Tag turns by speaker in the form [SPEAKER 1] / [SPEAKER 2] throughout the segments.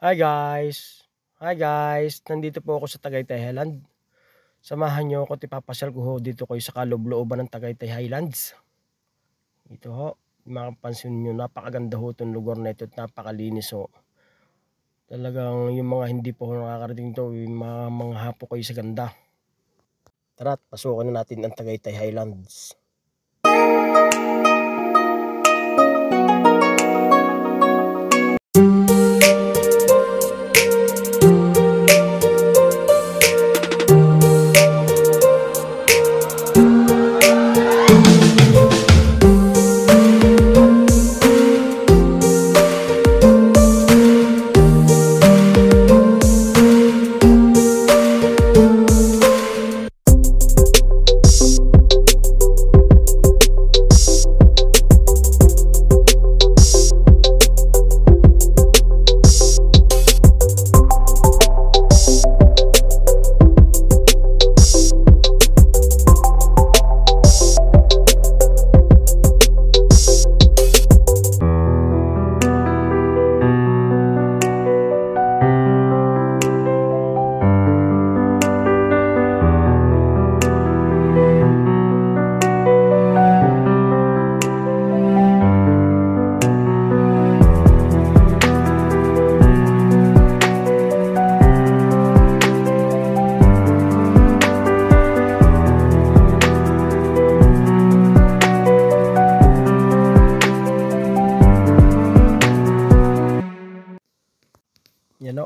[SPEAKER 1] Hi guys! Hi guys! Nandito po ako sa Tagaytay Highland. Samahan nyo ako, tipapasyal ko ho dito kayo sa kaloob-looban ng Tagaytay Highlands. Ito ho, makapansin nyo, napakaganda ho itong lugar na ito at napakalinis ho. Talagang yung mga hindi po nakakarating to, mga, mga hapo kayo sa ganda. Tara, pasukan na natin ang Tagaytay Highlands.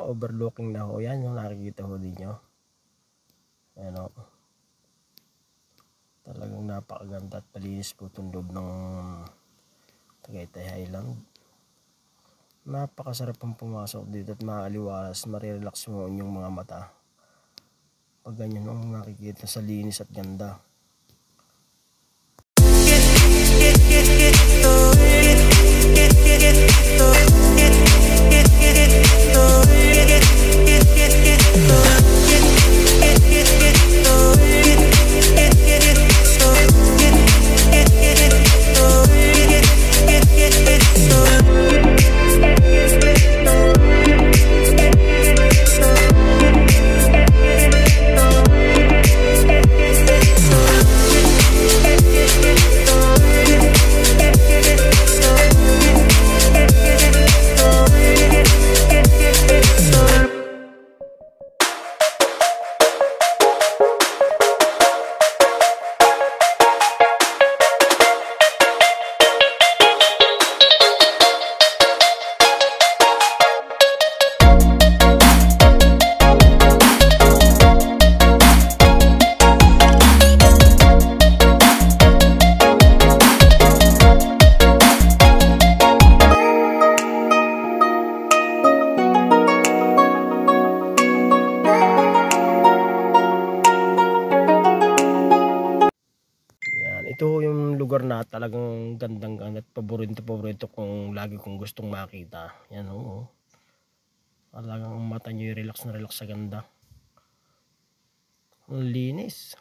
[SPEAKER 1] Overlooking na ho. Yan yung nakikita ho ninyo. Yan o. Talagang napakaganda at palinis po itong loob ng Tagaytay Highland. Napakasarap ang pumasok dito at makaliwalas, marirelax mo yung mga mata. Pag ganyan ang nakikita sa linis at ganda. Lugar na talagang gandang ganda at paborito paborito kong lagi kong gustong makita. Yan ho. Talagang ang mata nyo relax na relax sa ganda. Ang linis.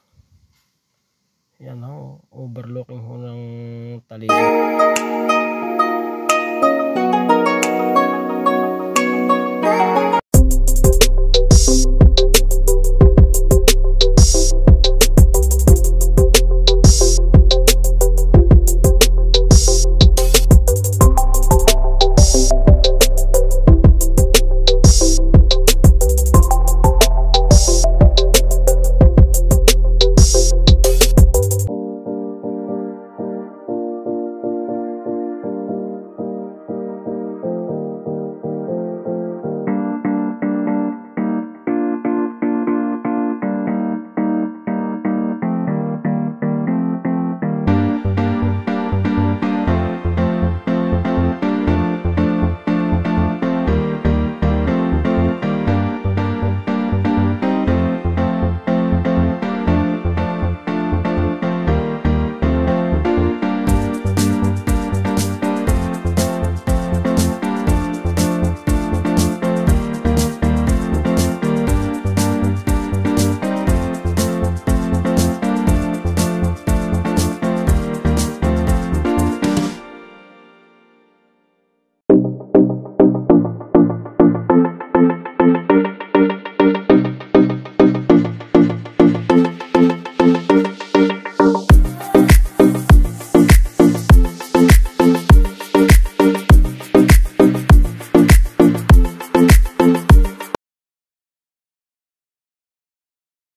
[SPEAKER 1] Yan ho, overlooking ho ng talim.